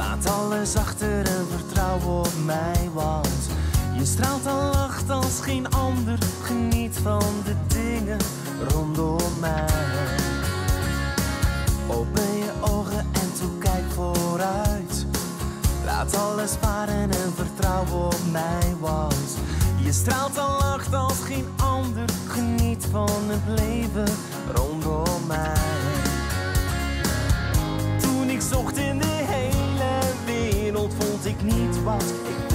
Laat alles achter en vertrouw op mij, want je straalt en lacht als geen ander. Geniet van de dingen rondom mij. Open je ogen en toe kijk vooruit. Laat alles varen en vertrouw op mij, want je straalt en lacht als geen ander. Geniet van het leven rondom mij. Ik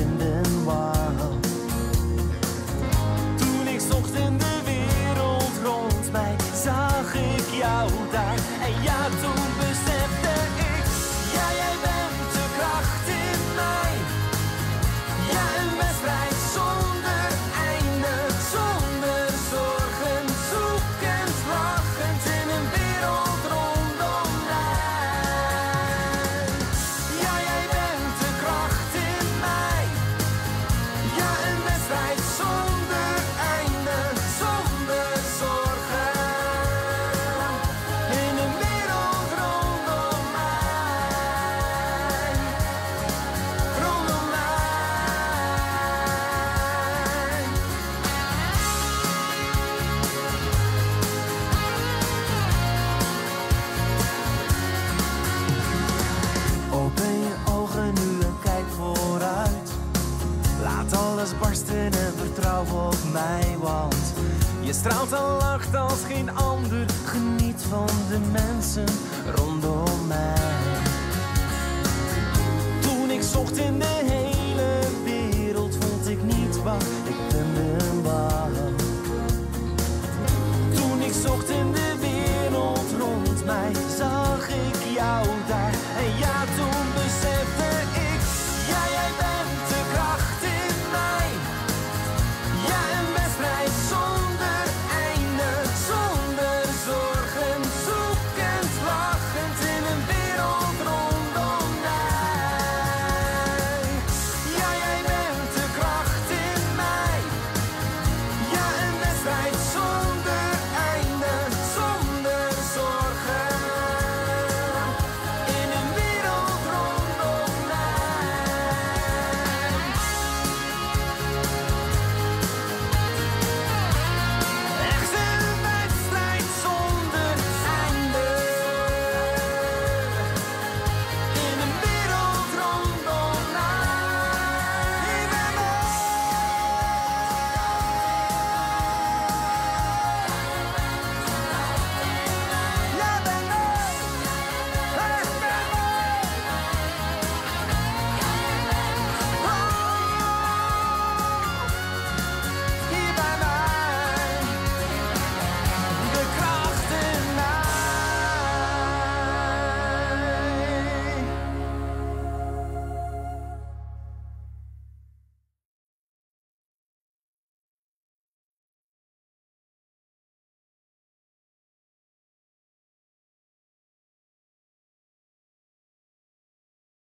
straalt en lacht als geen ander. Geniet van de mensen rondom mij. Toen ik zocht in de